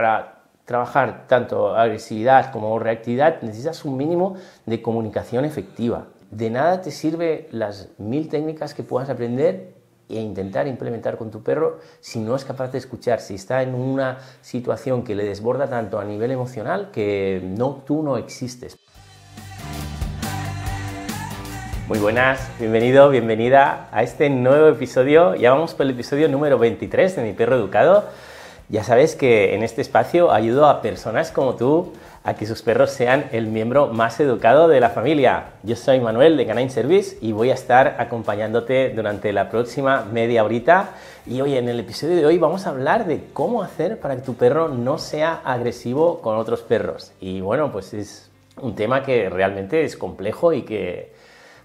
para trabajar tanto agresividad como reactividad, necesitas un mínimo de comunicación efectiva. De nada te sirve las mil técnicas que puedas aprender e intentar implementar con tu perro si no es capaz de escuchar, si está en una situación que le desborda tanto a nivel emocional que no, tú no existes. Muy buenas, bienvenido, bienvenida a este nuevo episodio. Ya vamos por el episodio número 23 de Mi Perro Educado. Ya sabes que en este espacio ayudo a personas como tú a que sus perros sean el miembro más educado de la familia. Yo soy Manuel de Canine Service y voy a estar acompañándote durante la próxima media horita. Y hoy en el episodio de hoy vamos a hablar de cómo hacer para que tu perro no sea agresivo con otros perros. Y bueno, pues es un tema que realmente es complejo y que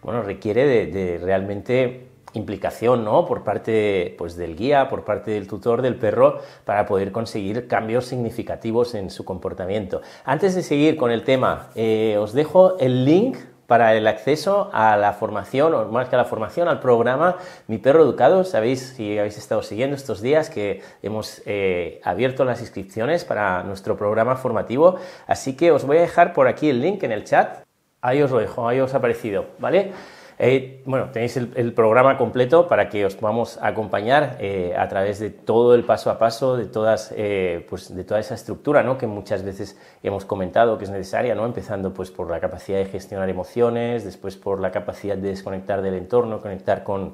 bueno, requiere de, de realmente implicación ¿no? por parte pues, del guía, por parte del tutor del perro, para poder conseguir cambios significativos en su comportamiento. Antes de seguir con el tema, eh, os dejo el link para el acceso a la formación, o más que a la formación, al programa Mi Perro Educado. Sabéis, si habéis estado siguiendo estos días, que hemos eh, abierto las inscripciones para nuestro programa formativo. Así que os voy a dejar por aquí el link en el chat. Ahí os lo dejo, ahí os ha aparecido, ¿vale? Bueno, tenéis el, programa completo para que os a acompañar eh, a través de todo el paso a paso, de, todas, eh, pues de toda esa estructura ¿no? que muchas veces hemos comentado que es necesaria, ¿no? empezando pues, por la capacidad de gestionar emociones, después por la capacidad de desconectar del entorno, conectar con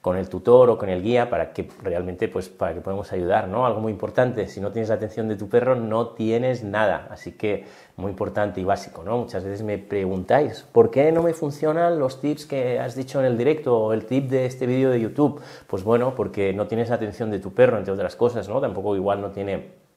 con el tutor o con el guía para que realmente pues para que podamos ayudar, ¿no? Algo muy importante, si no tienes la atención de tu perro no tienes nada, así que muy importante y básico, ¿no? Muchas veces me preguntáis, ¿por qué no me funcionan los tips que has dicho en el directo o el tip de este vídeo de YouTube? Pues bueno, porque no tienes la atención de tu perro, entre otras cosas, ¿no? Tampoco igual no tiene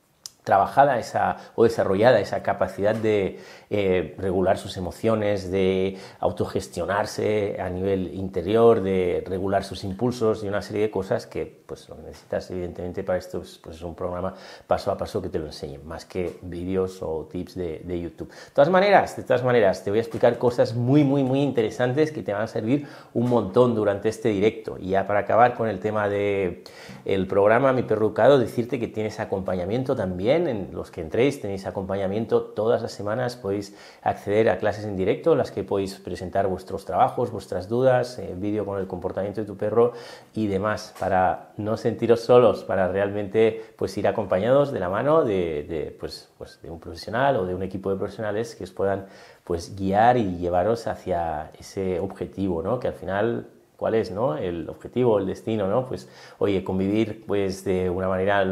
trabajada esa, o desarrollada esa capacidad de eh, regular sus emociones, de autogestionarse a nivel interior, de regular sus impulsos y una serie de cosas que pues, lo necesitas evidentemente para esto es, pues, es un programa paso a paso que te lo enseñe, más que vídeos o tips de, de, YouTube. De todas maneras, de todas maneras, te voy a explicar cosas muy, muy, muy interesantes que te van a servir un montón durante este directo. Y ya para acabar con el tema del el programa Mi Perro Educado, decirte que tienes acompañamiento también en los que entréis tenéis acompañamiento todas las semanas, podéis acceder a clases en directo en las que podéis presentar vuestros trabajos, vuestras dudas, eh, vídeo con el comportamiento de tu perro y demás, para no sentiros solos, para realmente pues, ir acompañados de la mano de, pues, pues, de un profesional o de un equipo de profesionales que os puedan pues, guiar y llevaros hacia ese objetivo, ¿no? que al final cuál es ¿no? el objetivo, el destino, ¿no? Pues, oye, convivir pues, de una manera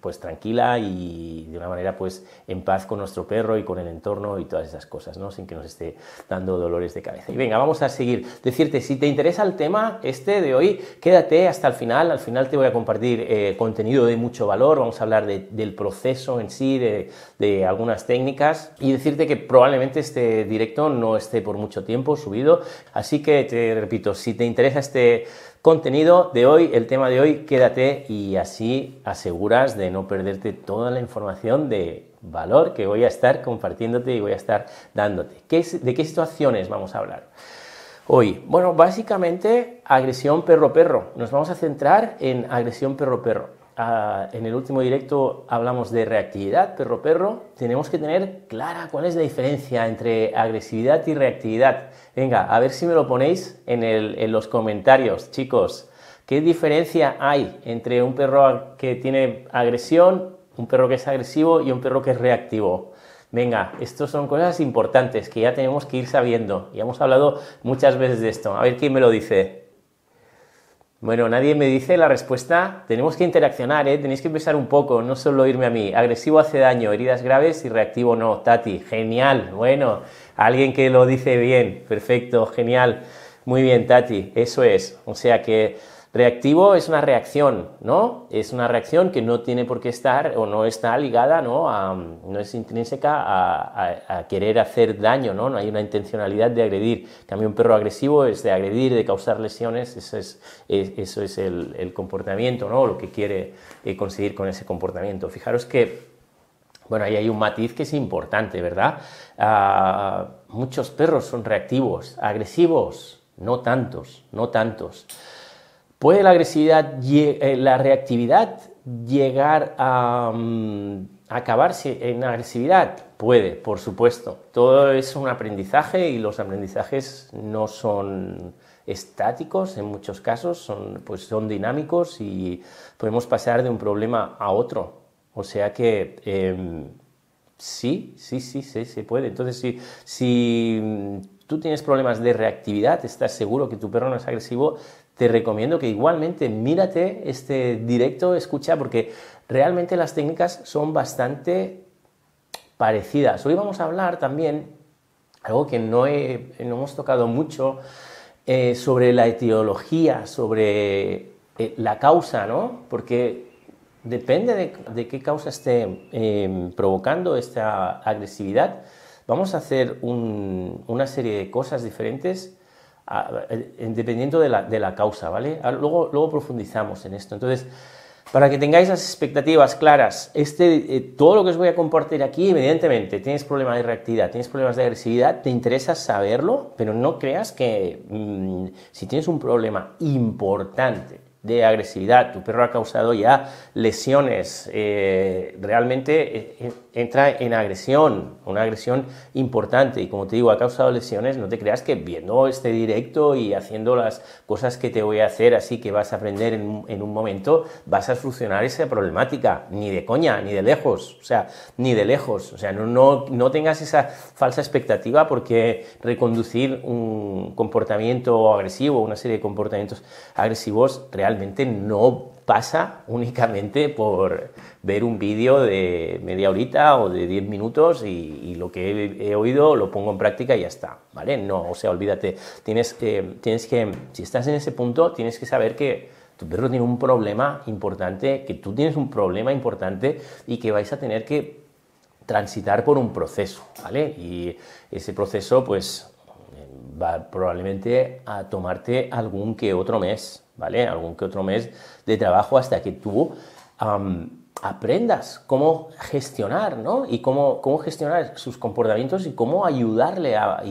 pues, tranquila y de una manera pues, en paz con nuestro perro y con el entorno y todas esas cosas, ¿no? Sin que nos esté dando dolores de cabeza. Y venga, vamos a seguir. Decirte, si te interesa el tema este de hoy, quédate hasta el final. Al final te voy a compartir eh, contenido de mucho valor. Vamos a hablar del proceso en sí, de, de algunas técnicas y decirte que probablemente este directo no esté por mucho tiempo subido. Así que te repito, si te interesa este contenido de hoy, el tema de hoy, quédate y así aseguras de no perderte toda la información de valor que voy a estar compartiéndote y voy a estar dándote. ¿De qué situaciones vamos a hablar? Hoy, bueno, básicamente agresión perro-perro. Nos vamos a centrar en agresión perro-perro en el último directo hablamos de reactividad perro-perro, tenemos que tener clara cuál es la diferencia entre agresividad y reactividad. Venga, a ver si me lo ponéis en, en los comentarios, chicos. ¿Qué diferencia hay entre un perro que tiene agresión, un perro que es agresivo y un perro que es reactivo? Venga, estas son cosas importantes que ya tenemos que ir sabiendo. Ya hemos hablado muchas veces de esto. A ver quién me lo dice. Bueno, nadie me dice la respuesta. Tenemos que interaccionar, ¿eh? Tenéis que pensar un poco, no solo irme a mí. Agresivo hace daño, heridas graves y reactivo no. Tati, genial. Bueno, alguien que lo dice bien. Perfecto, genial. Muy bien, Tati, eso es. O sea que Reactivo es una reacción, ¿no? Es una reacción que no tiene por qué estar o no está ligada, ¿no? no es intrínseca a, querer hacer daño, ¿no? No hay una intencionalidad de agredir. Cambio, un perro agresivo es de agredir, de causar lesiones, eso es, eso es el, comportamiento, ¿no? Lo que quiere eh, conseguir con ese comportamiento. Fijaros que bueno, ahí hay un matiz que es importante, ¿verdad? Ah, muchos perros son reactivos, agresivos, no tantos, no tantos. ¿Puede la agresividad, eh, la reactividad llegar a, mm, acabar en agresividad? Puede, por supuesto. Todo es un aprendizaje y los aprendizajes no son estáticos en muchos casos, son, pues son dinámicos y podemos pasar de un problema a otro. O sea que em, sí, sí, sí, sí, se puede. Entonces, si, si tú tienes problemas de reactividad, estás seguro que tu perro no es agresivo, te recomiendo que igualmente mírate este directo, escucha, porque realmente las técnicas son bastante parecidas. Hoy vamos a hablar también, algo que no, hemos tocado mucho, eh, sobre la etiología, sobre eh, la causa, ¿no? Porque depende de, qué causa esté em, provocando esta agresividad, vamos a hacer una serie de cosas diferentes dependiendo de la, de la, causa, ¿vale? Luego, luego profundizamos en esto. Entonces, para que tengáis las expectativas claras, este, eh, todo lo que os voy a compartir aquí, evidentemente, tienes problemas de reactividad, tienes problemas de agresividad, te interesa saberlo, pero no creas que mm, si tienes un problema importante de agresividad, tu perro ha causado ya lesiones, eh, realmente eh, entra en agresión, una agresión importante. Y como te digo, ha causado lesiones, no te creas que viendo este directo y haciendo las cosas que te voy a hacer así que vas a aprender en, en un momento, vas a solucionar esa problemática, ni de coña, ni de lejos, o sea, ni de lejos, o sea, no, no, no tengas esa falsa expectativa porque reconducir un comportamiento agresivo, una serie de comportamientos agresivos, realmente no pasa únicamente por ver un vídeo de media horita o de 10 minutos y, lo que he, oído lo pongo en práctica y ya está, ¿vale? No, o sea, olvídate, tienes que, tienes que, si estás en ese punto, tienes que saber que tu perro tiene un problema importante, que tú tienes un problema importante y que vais a tener que transitar por un proceso, ¿vale? Y ese proceso, pues, va probablemente a tomarte algún que otro mes, ¿vale? Algún que otro mes de trabajo hasta que tú aprendas cómo gestionar, ¿no? Y cómo, cómo, gestionar sus comportamientos y cómo ayudarle a,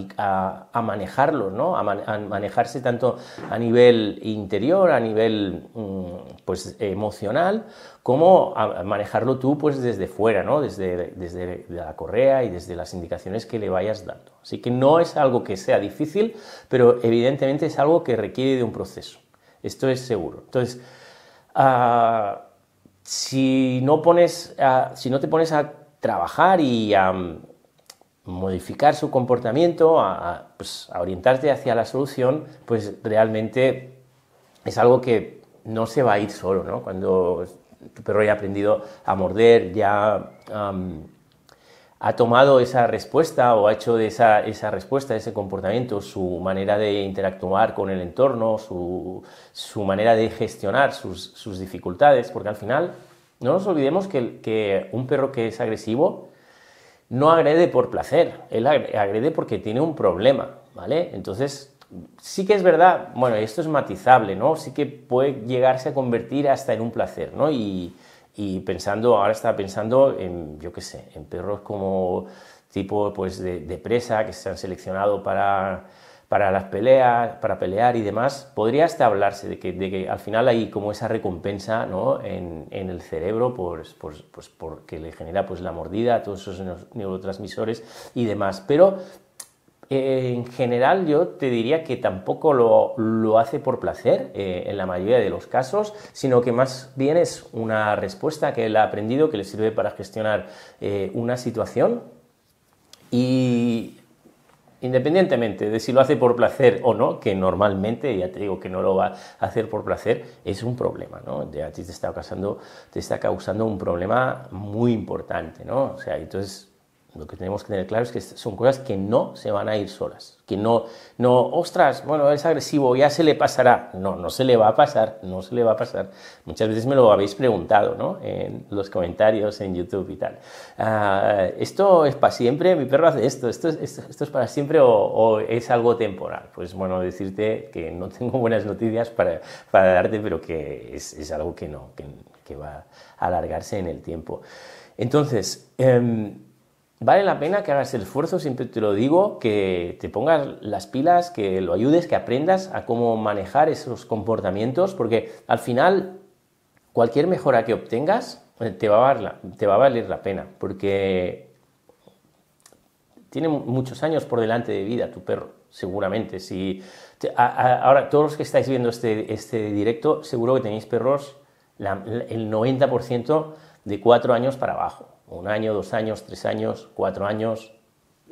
a, manejarlos, ¿no? A, manejarse tanto a nivel interior, a nivel mm, pues, emocional, como a manejarlo tú pues desde fuera, ¿no? Desde, desde la correa y desde las indicaciones que le vayas dando. Así que no es algo que sea difícil, pero evidentemente es algo que requiere de un proceso. Esto es seguro. Entonces, uh, si no, pones si no te pones a trabajar y a mm, modificar su comportamiento, pues, a, orientarte hacia la solución, pues realmente es algo que no se va a ir solo, ¿no? Cuando tu perro ya ha aprendido a morder, ya ha tomado esa respuesta o ha hecho de esa, esa, respuesta, ese comportamiento, su manera de interactuar con el entorno, su, su manera de gestionar sus, sus, dificultades, porque al final no nos olvidemos que, que, un perro que es agresivo no agrede por placer, él agrede porque tiene un problema, ¿vale? Entonces, sí que es verdad, bueno, esto es matizable, ¿no? Sí que puede llegarse a convertir hasta en un placer, ¿no? Y pensando, ahora está pensando en, yo qué sé, en perros como tipo pues de, presa que se han seleccionado para, para las peleas, para pelear y demás, podría hasta hablarse de que, de que al final hay como esa recompensa ¿no? en, en, el cerebro pues, pues, pues, porque le genera pues la mordida, todos esos neurotransmisores y demás. Pero en general yo te diría que tampoco lo, hace por placer eh, en la mayoría de los casos, sino que más bien es una respuesta que él ha aprendido que le sirve para gestionar eh, una situación y independientemente de si lo hace por placer o no, que normalmente, ya te digo que no lo va a hacer por placer, es un problema, ¿no? Ya te está causando, te está causando un problema muy importante, ¿no? O sea, entonces lo que tenemos que tener claro es que son cosas que no se van a ir solas. Que no, no, ostras, bueno, es agresivo, ya se le pasará. No, no se le va a pasar, no se le va a pasar. Muchas veces me lo habéis preguntado, ¿no? En los comentarios en YouTube y tal. Ah, ¿Esto es para siempre? ¿Mi perro hace esto? ¿Esto, esto, esto es para siempre o, es algo temporal? Pues bueno, decirte que no tengo buenas noticias para, para darte, pero que es, es algo que no, que, que, va a alargarse en el tiempo. Entonces, eh, Vale la pena que hagas el esfuerzo, siempre te lo digo, que te pongas las pilas, que lo ayudes, que aprendas a cómo manejar esos comportamientos, porque al final cualquier mejora que obtengas eh, te va, a te va a valer la pena, porque tiene muchos años por delante de vida tu perro, seguramente. Si, ahora, todos los que estáis viendo este, este directo, seguro que tenéis perros el 90% de cuatro años para abajo. Un año, dos años, tres años, cuatro años.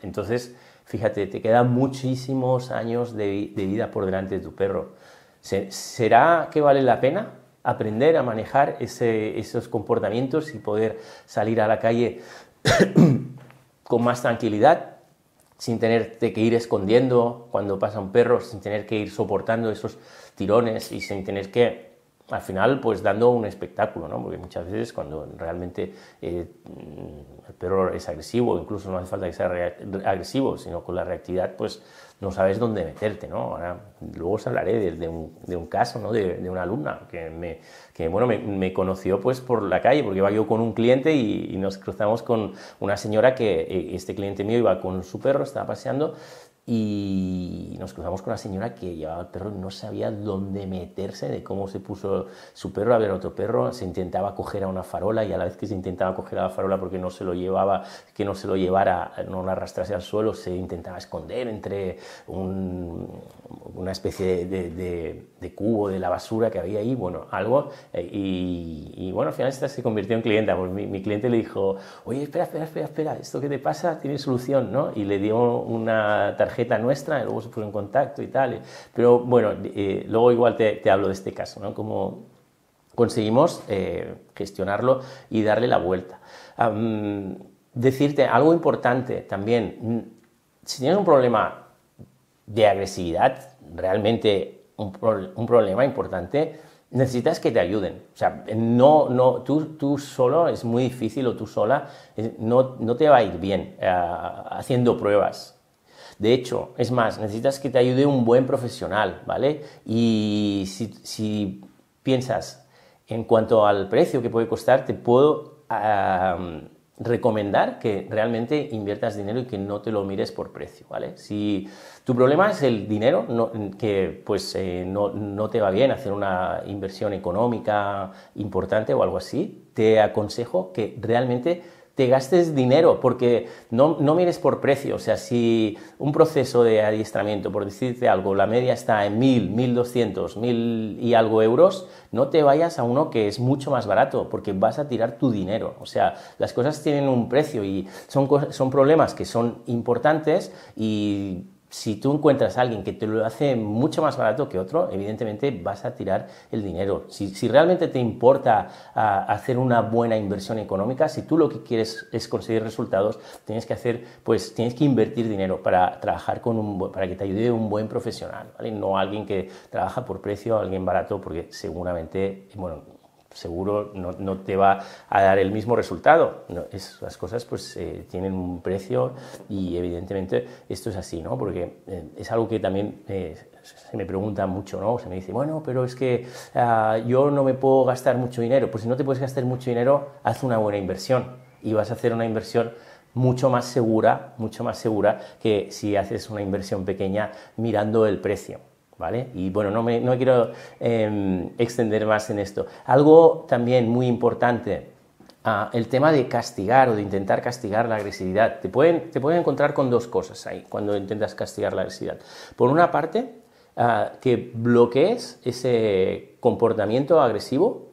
Entonces, fíjate, te quedan muchísimos años de, vida por delante de tu perro. ¿Será que vale la pena aprender a manejar esos comportamientos y poder salir a la calle con más tranquilidad? sin tener que ir escondiendo cuando pasa un perro, sin tener que ir soportando esos tirones y sin tener que al final pues dando un espectáculo, ¿no? porque muchas veces cuando realmente eh, el perro es agresivo, incluso no hace falta que sea agresivo, sino con la reactividad pues no sabes dónde meterte. ¿no? Ahora, luego os hablaré de, un, de un, caso ¿no? de, de, una alumna que, me, que bueno, me, me, conoció pues por la calle porque iba yo con un cliente y, y nos cruzamos con una señora que eh, este cliente mío iba con su perro, estaba paseando y nos cruzamos con una señora que llevaba el perro y no sabía dónde meterse, de cómo se puso su perro. A ver otro perro, se intentaba coger a una farola y a la vez que se intentaba coger a la farola porque no se lo llevaba, que no se lo llevara, no lo arrastrase al suelo, se intentaba esconder entre una especie de, de, cubo de la basura que había ahí, bueno, algo, eh, y, bueno, al final esta se convirtió en clienta, pues mi, mi, cliente le dijo, oye, espera, espera, espera, espera, esto que te pasa tiene solución, ¿no? Y le dio una tarjeta nuestra, y luego se puso en contacto y tal. Pero bueno, eh, luego igual te, hablo de este caso, ¿no? Cómo conseguimos eh, gestionarlo y darle la vuelta. decirte algo importante también, si tienes un problema de agresividad, realmente un, un problema importante, necesitas que te ayuden. O sea, no, no, tú, tú solo es muy difícil o tú sola no, no te va a ir bien eh, haciendo pruebas. De hecho, es más, necesitas que te ayude un buen profesional, ¿vale? Y si, piensas en cuanto al precio que puede costar, te puedo recomendar que realmente inviertas dinero y que no te lo mires por precio, ¿vale? Si tu problema es el dinero, que pues eh, no, no, te va bien hacer una inversión económica importante o algo así, te aconsejo que realmente te gastes dinero, porque no, no, mires por precio. O sea, si un proceso de adiestramiento, por decirte algo, la media está en 1000, 1200, 1000 y algo euros, no te vayas a uno que es mucho más barato, porque vas a tirar tu dinero. O sea, las cosas tienen un precio y son, son problemas que son importantes y si tú encuentras a alguien que te lo hace mucho más barato que otro, evidentemente vas a tirar el dinero. Si, realmente te importa ah, hacer una buena inversión económica, si tú lo que quieres es conseguir resultados, tienes que hacer, pues tienes que invertir dinero para trabajar con un, para que te ayude un buen profesional, no alguien que trabaja por precio, alguien barato, porque seguramente, bueno, seguro no, te va a dar el mismo resultado. es, las cosas pues eh, tienen un precio y evidentemente esto es así, ¿no? Porque eh, es algo que también eh, se me pregunta mucho, ¿no? Se me dice, bueno, pero es que ah, yo no me puedo gastar mucho dinero. Pues si no te puedes gastar mucho dinero, haz una buena inversión y vas a hacer una inversión mucho más segura, mucho más segura que si haces una inversión pequeña mirando el precio. ¿Vale? Y bueno, no me, no quiero em, extender más en esto. Algo también muy importante, ah, el tema de castigar o de intentar castigar la agresividad. Te pueden, te pueden encontrar con dos cosas ahí cuando intentas castigar la agresividad. Por una parte, ah, que bloquees ese comportamiento agresivo.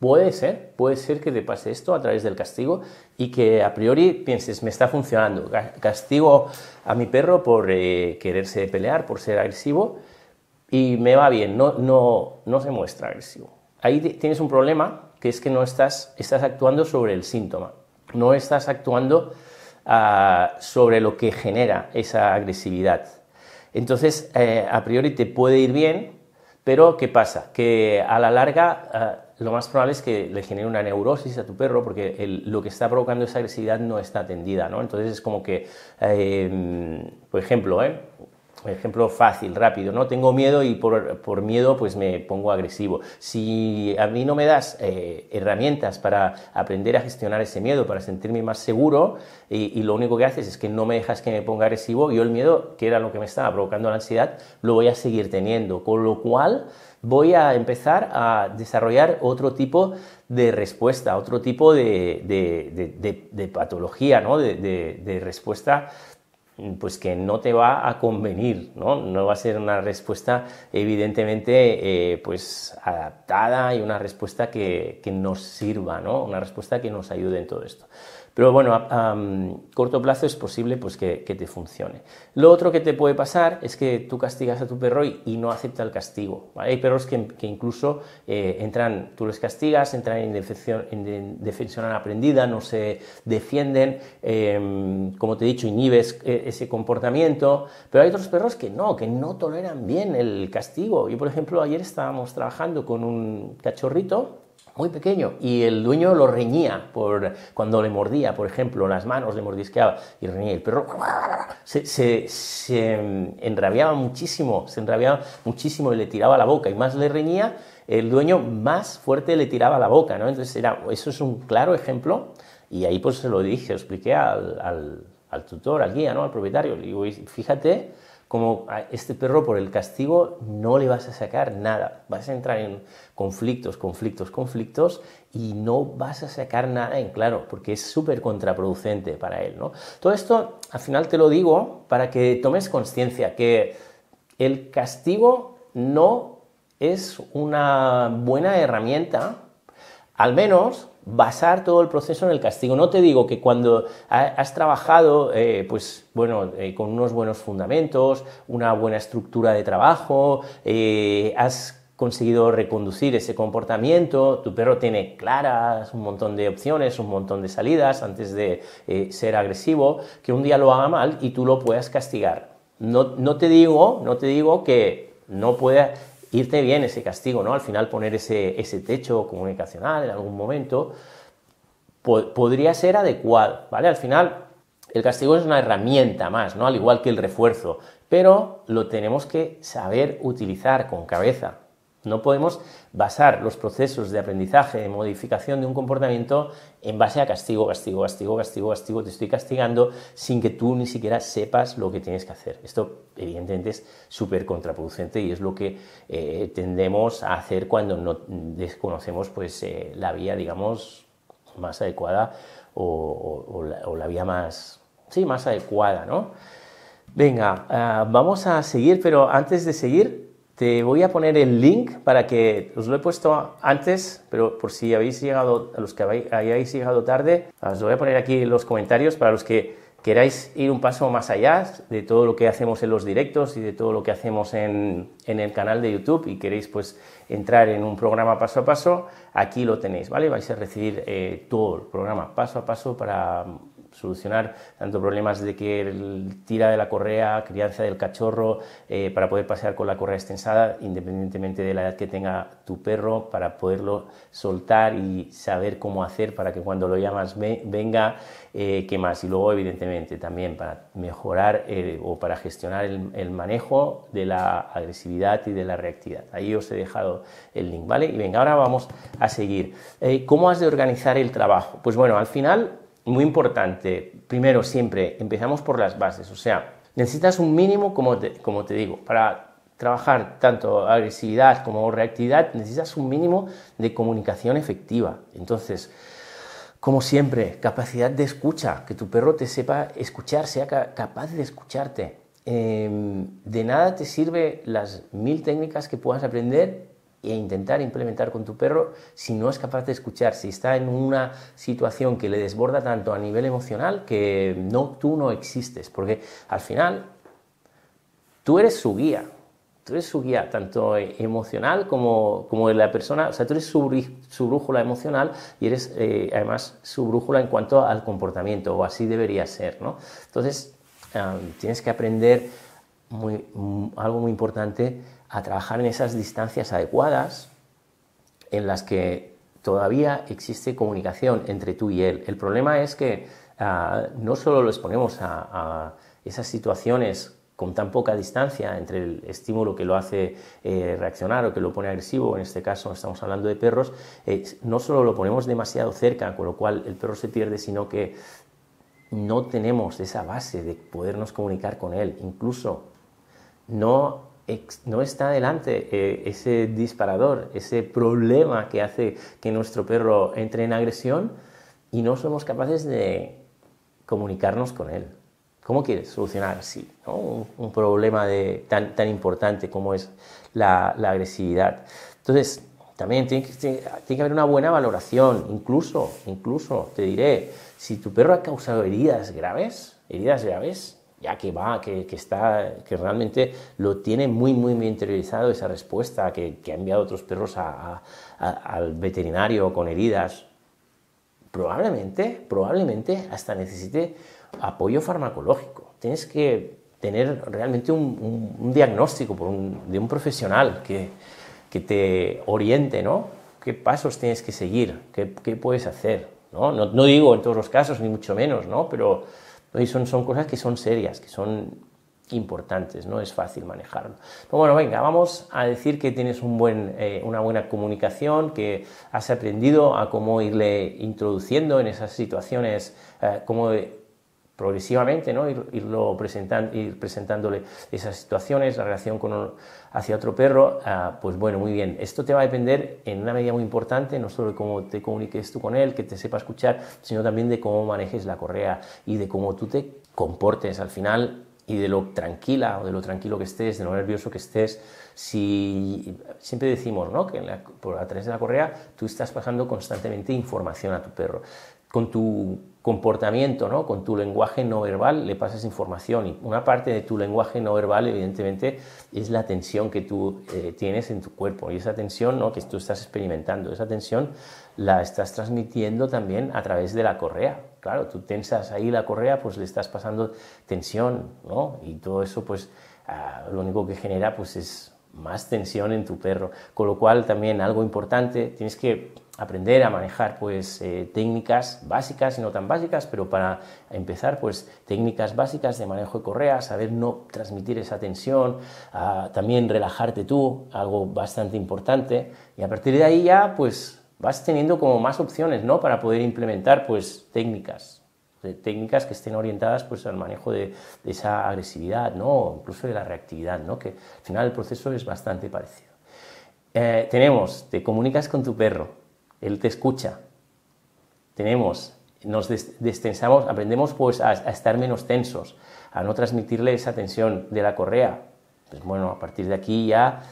Puede ser, puede ser que te pase esto a través del castigo y que a priori pienses, me está funcionando. Castigo a mi perro por eh, quererse pelear, por ser agresivo y me va bien, no, no, no se muestra agresivo. Ahí tienes un problema, que es que no estás, estás actuando sobre el síntoma, no estás actuando ah, sobre lo que genera esa agresividad. Entonces, eh, a priori te puede ir bien, pero ¿qué pasa? Que a la larga ah, lo más probable es que le genere una neurosis a tu perro porque lo que está provocando esa agresividad no está atendida, ¿no? Entonces es como que, eh, por ejemplo, ¿eh? Ejemplo fácil, rápido, ¿no? Tengo miedo y por, miedo pues me pongo agresivo. Si a mí no me das eh, herramientas para aprender a gestionar ese miedo, para sentirme más seguro, y, lo único que haces es que no me dejas que me ponga agresivo, yo el miedo, que era lo que me estaba provocando la ansiedad, lo voy a seguir teniendo. Con lo cual voy a empezar a desarrollar otro tipo de respuesta, otro tipo de, de patología, ¿no? de respuesta pues que no te va a convenir, ¿no? No va a ser una respuesta evidentemente eh, pues adaptada y una respuesta que, que, nos sirva, ¿no? Una respuesta que nos ayude en todo esto. Pero bueno, a, corto plazo es posible pues, que, te funcione. Lo otro que te puede pasar es que tú castigas a tu perro y, no acepta el castigo. Hay perros que, incluso eh, entran, tú les castigas, entran en defensión, en defensión aprendida, no se defienden, em, como te he dicho, inhibes eh, ese comportamiento, pero hay otros perros que no, que no toleran bien el castigo. Yo, por ejemplo, ayer estábamos trabajando con un cachorrito muy pequeño y el dueño lo reñía por, cuando le mordía, por ejemplo, las manos le mordisqueaba y reñía. El perro se, se, enrabiaba muchísimo, se enrabiaba muchísimo y le tiraba la boca y más le reñía, el dueño más fuerte le tiraba la boca, ¿no? Entonces era, eso es un claro ejemplo y ahí pues se lo dije, lo expliqué al, al, tutor, al guía, ¿no? Al propietario. Le fíjate como a este perro por el castigo no le vas a sacar nada, vas a entrar en conflictos, conflictos, conflictos y no vas a sacar nada en claro, porque es súper contraproducente para él. ¿no? Todo esto al final te lo digo para que tomes conciencia que el castigo no es una buena herramienta, al menos basar todo el proceso en el castigo. No te digo que cuando has trabajado, eh, pues bueno, eh, con unos buenos fundamentos, una buena estructura de trabajo, eh, has conseguido reconducir ese comportamiento, tu perro tiene claras un montón de opciones, un montón de salidas antes de ser agresivo, que un día lo haga mal y tú lo puedas castigar. No, no te digo, no te digo que no pueda irte bien ese castigo, ¿no? Al final poner ese, ese techo comunicacional en algún momento podría ser adecuado, ¿vale? Al final el castigo es una herramienta más, ¿no? Al igual que el refuerzo, pero lo tenemos que saber utilizar con cabeza. No podemos basar los procesos de aprendizaje, de modificación de un comportamiento en base a castigo, castigo, castigo, castigo, castigo, te estoy castigando sin que tú ni siquiera sepas lo que tienes que hacer. Esto evidentemente es súper contraproducente y es lo que eh, tendemos a hacer cuando no desconocemos pues, eh, la vía, digamos, más adecuada o, la, vía más, sí, más adecuada, ¿no? Venga, ah, vamos a seguir, pero antes de seguir, te voy a poner el link para que os lo he puesto antes, pero por si habéis llegado, a los que hayáis llegado tarde, os voy a poner aquí en los comentarios para los que queráis ir un paso más allá de todo lo que hacemos en los directos y de todo lo que hacemos en, el canal de YouTube y queréis pues entrar en un programa paso a paso, aquí lo tenéis, ¿vale? Vais a recibir eh, todo el programa paso a paso para solucionar tanto problemas de que tira de la correa, crianza del cachorro, eh, para poder pasear con la correa extensada, independientemente de la edad que tenga tu perro, para poderlo soltar y saber cómo hacer para que cuando lo llamas venga, eh, qué más. Y luego, evidentemente, también para mejorar eh, o para gestionar el, manejo de la agresividad y de la reactividad. Ahí os he dejado el link, ¿vale? Y venga, ahora vamos a seguir. ¿Cómo has de organizar el trabajo? Pues bueno, al final muy importante, primero siempre empezamos por las bases, o sea, necesitas un mínimo, como te, como te digo, para trabajar tanto agresividad como reactividad, necesitas un mínimo de comunicación efectiva. Entonces, como siempre, capacidad de escucha, que tu perro te sepa escuchar, sea capaz de escucharte. Em, de nada te sirve las mil técnicas que puedas aprender e intentar implementar con tu perro si no es capaz de escuchar, si está en una situación que le desborda tanto a nivel emocional que no, tú no existes, porque al final tú eres su guía, tú eres su guía tanto emocional como, como de la persona, o sea, tú eres su, su brújula emocional y eres eh, además su brújula en cuanto al comportamiento, o así debería ser, ¿no? Entonces, tienes que aprender algo muy importante a trabajar en esas distancias adecuadas en las que todavía existe comunicación entre tú y él. El problema es que ah, no solo lo exponemos a, esas situaciones con tan poca distancia entre el estímulo que lo hace eh, reaccionar o que lo pone agresivo, en este caso estamos hablando de perros, eh, no solo lo ponemos demasiado cerca, con lo cual el perro se pierde, sino que no tenemos esa base de podernos comunicar con él. Incluso no, no está delante eh, ese disparador, ese problema que hace que nuestro perro entre en agresión y no somos capaces de comunicarnos con él. ¿Cómo quieres solucionar así un, problema de, tan, tan importante como es la, agresividad? Entonces, también tiene que, tiene haber una buena valoración, incluso, incluso, te diré, si tu perro ha causado heridas graves, heridas graves, ya que va, que, está, que realmente lo tiene muy, muy, muy interiorizado esa respuesta, que, ha enviado otros perros al veterinario con heridas, probablemente, probablemente hasta necesite apoyo farmacológico. Tienes que tener realmente un, diagnóstico por de un profesional que, que, te oriente, ¿no? ¿Qué pasos tienes que seguir? ¿Qué, qué puedes hacer? ¿no? ¿no? ¿no? digo en todos los casos, ni mucho menos, ¿no? Pero son, son cosas que son serias, que son importantes, no es fácil manejarlo. bueno, venga, vamos a decir que tienes un buen, eh, una buena comunicación, que has aprendido a cómo irle introduciendo en esas situaciones, eh, cómo progresivamente, ¿no? Ir, irlo presentando, ir presentándole esas situaciones, la relación con, hacia otro perro, ah, pues bueno, muy bien. Esto te va a depender en una medida muy importante, no solo de cómo te comuniques tú con él, que te sepa escuchar, sino también de cómo manejes la correa y de cómo tú te comportes. Al final, y de lo tranquila o de lo tranquilo que estés, de lo nervioso que estés, si siempre decimos ¿no? que por, a través de la correa tú estás pasando constantemente información a tu perro. Con tu comportamiento, ¿no? con tu lenguaje no verbal le pasas información y una parte de tu lenguaje no verbal evidentemente es la tensión que tú eh, tienes en tu cuerpo y esa tensión ¿no? que tú estás experimentando, esa tensión la estás transmitiendo también a través de la correa. Claro, tú tensas ahí la correa, pues le estás pasando tensión, ¿no? Y todo eso, pues ah, lo único que genera, pues es más tensión en tu perro. Con lo cual, también algo importante, tienes que aprender a manejar pues eh, técnicas básicas y no tan básicas, pero para empezar pues técnicas básicas de manejo de correa, saber no transmitir esa tensión, también relajarte tú, algo bastante importante, y a partir de ahí ya pues vas teniendo como más opciones, ¿no? Para poder implementar pues técnicas, técnicas que estén orientadas pues al manejo de, esa agresividad, ¿no? Incluso de la reactividad, ¿no? Que al final el proceso es bastante parecido. Eh, tenemos, te comunicas con tu perro, él te escucha. Tenemos, nos destensamos, aprendemos pues a, estar menos tensos, a no transmitirle esa tensión de la correa. Pues bueno, a partir de aquí ya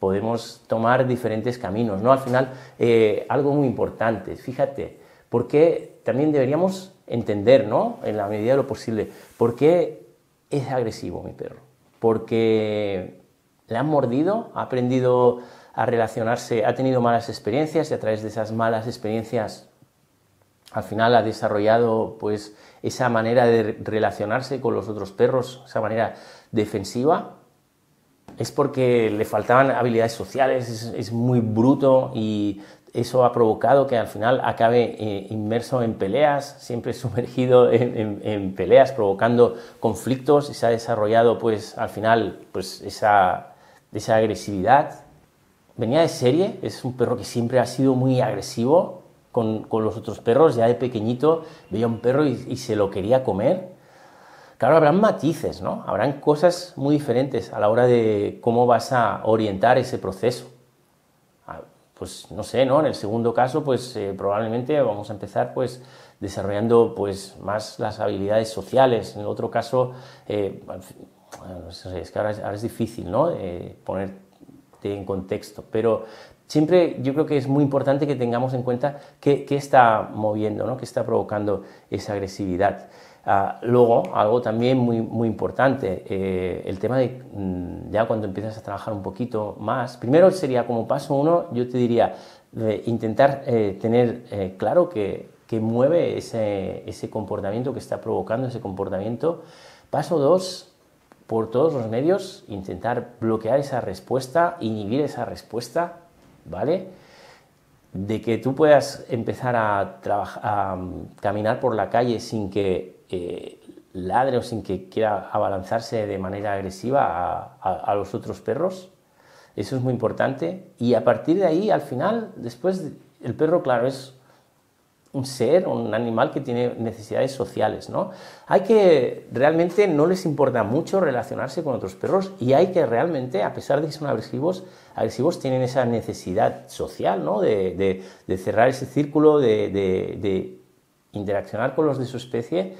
podemos tomar diferentes caminos, ¿no? Al final, eh, algo muy importante, fíjate, porque también deberíamos entender, ¿no? En la medida de lo posible, ¿por qué es agresivo mi perro? Porque le han mordido, ha aprendido a relacionarse, ha tenido malas experiencias y a través de esas malas experiencias al final ha desarrollado pues esa manera de relacionarse con los otros perros, esa manera defensiva. Es porque le faltaban habilidades sociales, es, muy bruto y eso ha provocado que al final acabe eh, inmerso en peleas, siempre sumergido en, peleas, provocando conflictos y se ha desarrollado pues al final pues esa, agresividad venía de serie, es un perro que siempre ha sido muy agresivo con, los otros perros, ya de pequeñito veía un perro y, se lo quería comer. Claro, habrán matices, ¿no? Habrán cosas muy diferentes a la hora de cómo vas a orientar ese proceso. Pues no sé, ¿no? En el segundo caso, pues eh, probablemente vamos a empezar pues desarrollando pues más las habilidades sociales. En el otro caso, eh, es que ahora es, difícil, ¿no? Eh, poner en contexto. Pero siempre yo creo que es muy importante que tengamos en cuenta qué, está moviendo, ¿no? qué está provocando esa agresividad. Ah, luego, algo también muy, muy importante, eh, el tema de mm, ya cuando empiezas a trabajar un poquito más, primero sería como paso uno, yo te diría, intentar eh, tener eh, claro que, que mueve ese, ese comportamiento, que está provocando ese comportamiento. Paso dos, por todos los medios, intentar bloquear esa respuesta, inhibir esa respuesta, ¿vale? De que tú puedas empezar a, a caminar por la calle sin que eh, ladre o sin que quiera abalanzarse de manera agresiva a, los otros perros. Eso es muy importante. Y a partir de ahí, al final, después, el perro, claro, es un ser, un animal que tiene necesidades sociales, ¿no? Hay que, realmente no les importa mucho relacionarse con otros perros y hay que realmente, a pesar de que son agresivos, tienen esa necesidad social, ¿no? De, cerrar ese círculo, de interaccionar con los de su especie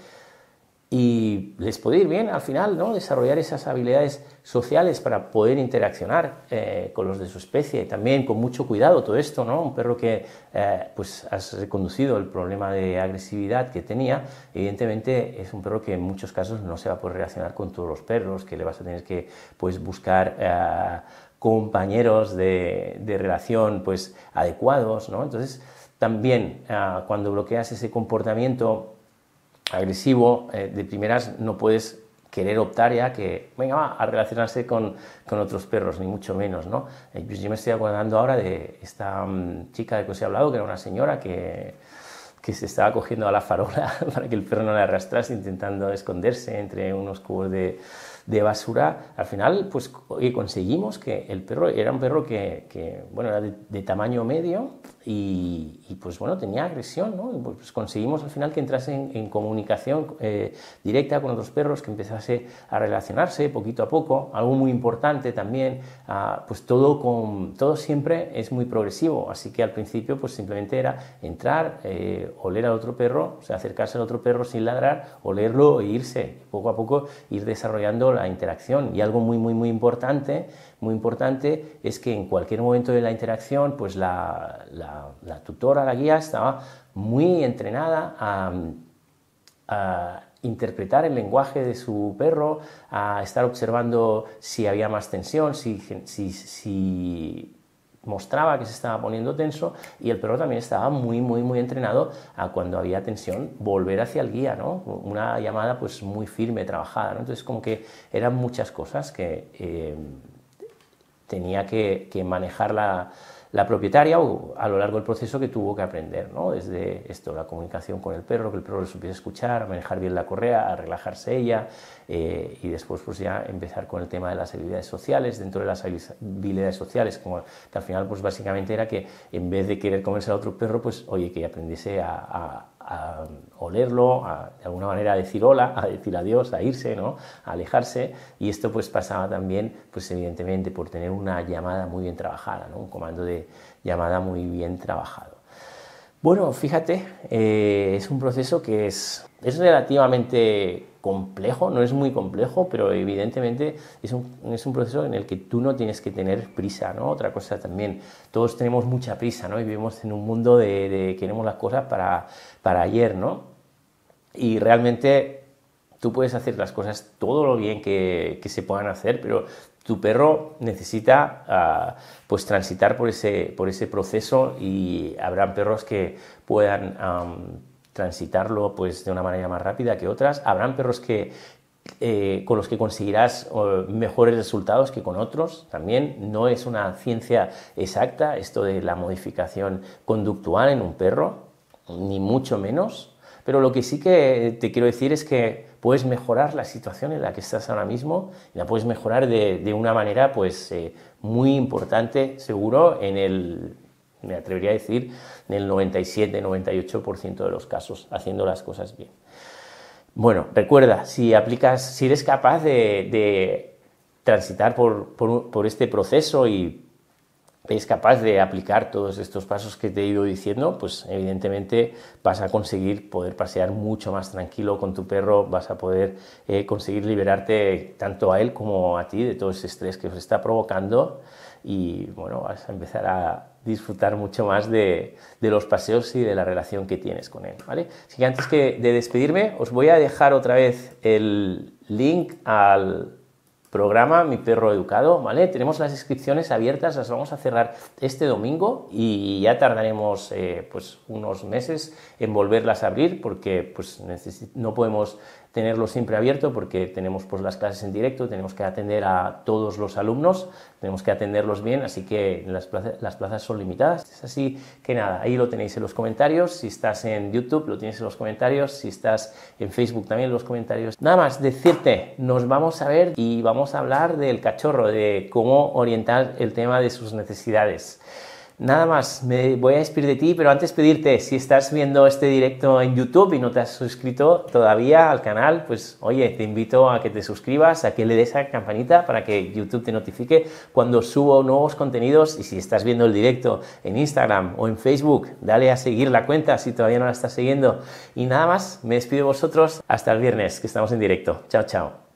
y les puede ir bien al final, ¿no? Desarrollar esas habilidades sociales para poder interaccionar eh, con los de su especie, también con mucho cuidado todo esto, ¿no? Un perro que eh, pues has reconducido el problema de agresividad que tenía, evidentemente es un perro que en muchos casos no se va a poder relacionar con todos los perros, que le vas a tener que pues buscar eh, compañeros de, de, relación pues adecuados, ¿no? Entonces también cuando bloqueas ese comportamiento agresivo, eh, de primeras no puedes querer optar ya que, venga, a relacionarse con, con, otros perros, ni mucho menos, ¿no? Eh, pues yo me estoy acordando ahora de esta mm, chica de que os he hablado, que era una señora que, que se estaba cogiendo a la farola para que el perro no le arrastrase, intentando esconderse entre unos cubos de, de basura, al final, pues conseguimos que el perro era un perro que, bueno, era de, tamaño medio y, pues bueno, tenía agresión, ¿no? Pues conseguimos al final que entrase en, comunicación eh, directa con otros perros, que empezase a relacionarse poquito a poco, algo muy importante también, ah, pues todo, con, todo siempre es muy progresivo, así que al principio pues simplemente era entrar, eh, oler al otro perro, o sea, acercarse al otro perro sin ladrar, olerlo e irse, poco a poco ir desarrollando la interacción. Y algo muy, muy, muy importante, muy importante es que en cualquier momento de la interacción, pues la, la, tutora, la guía, estaba muy entrenada a, interpretar el lenguaje de su perro, a estar observando si había más tensión, si, si, si mostraba que se estaba poniendo tenso y el perro también estaba muy, muy, muy entrenado a cuando había tensión volver hacia el guía, ¿no? Una llamada pues muy firme, trabajada, ¿no? Entonces como que eran muchas cosas que eh, tenía que, que manejar la, la propietaria a lo largo del proceso que tuvo que aprender, ¿no? desde esto, la comunicación con el perro, que el perro le supiese escuchar, a manejar bien la correa, a relajarse ella eh, y después pues ya empezar con el tema de las habilidades sociales, dentro de las habilidades sociales, como que al final pues básicamente era que en vez de querer comerse a otro perro, pues oye, que aprendiese a olerlo, a, de alguna manera decir hola, a decir adiós, a irse, ¿no? a alejarse. Y esto pues pasaba también, pues evidentemente, por tener una llamada muy bien trabajada, ¿no? un comando de llamada muy bien trabajado. Bueno, fíjate, eh, es un proceso que es, es relativamente complejo, no es muy complejo, pero evidentemente es un, es un, proceso en el que tú no tienes que tener prisa, ¿no? Otra cosa también, todos tenemos mucha prisa, ¿no? Y vivimos en un mundo de, de queremos las cosas para, para ayer, ¿no? Y realmente tú puedes hacer las cosas todo lo bien que, que se puedan hacer, pero tu perro necesita ah, pues transitar por ese, por ese proceso y habrán perros que puedan transitarlo pues, de una manera más rápida que otras. Habrán perros que, eh, con los que conseguirás mejores resultados que con otros. También no es una ciencia exacta esto de la modificación conductual en un perro, ni mucho menos. Pero lo que sí que te quiero decir es que puedes mejorar la situación en la que estás ahora mismo y la puedes mejorar de, de una manera pues, eh, muy importante, seguro, en el me atrevería a decir, en el 97-98% de los casos, haciendo las cosas bien. Bueno, recuerda, si aplicas, si eres capaz de, transitar por, este proceso y eres capaz de aplicar todos estos pasos que te he ido diciendo, pues evidentemente vas a conseguir poder pasear mucho más tranquilo con tu perro, vas a poder eh, conseguir liberarte tanto a él como a ti de todo ese estrés que os está provocando y bueno, vas a empezar a disfrutar mucho más de, los paseos y de la relación que tienes con él, ¿vale? Así que antes que de despedirme, os voy a dejar otra vez el link al programa Mi Perro Educado, ¿vale? Tenemos las inscripciones abiertas, las vamos a cerrar este domingo y ya tardaremos eh, pues unos meses en volverlas a abrir porque pues no podemos tenerlo siempre abierto porque tenemos pues las clases en directo, tenemos que atender a todos los alumnos, tenemos que atenderlos bien, así que las plazas, las plazas son limitadas. Es así que nada, ahí lo tenéis en los comentarios, si estás en YouTube lo tienes en los comentarios, si estás en Facebook también en los comentarios. Nada más, decirte, nos vamos a ver y vamos a hablar del cachorro, de cómo orientar el tema de sus necesidades. Nada más, me voy a despedir de ti, pero antes pedirte, si estás viendo este directo en YouTube y no te has suscrito todavía al canal, pues oye, te invito a que te suscribas, a que le des a la campanita para que YouTube te notifique cuando subo nuevos contenidos y si estás viendo el directo en Instagram o en Facebook, dale a seguir la cuenta si todavía no la estás siguiendo. Y nada más, me despido de vosotros hasta el viernes que estamos en directo. Chao, chao.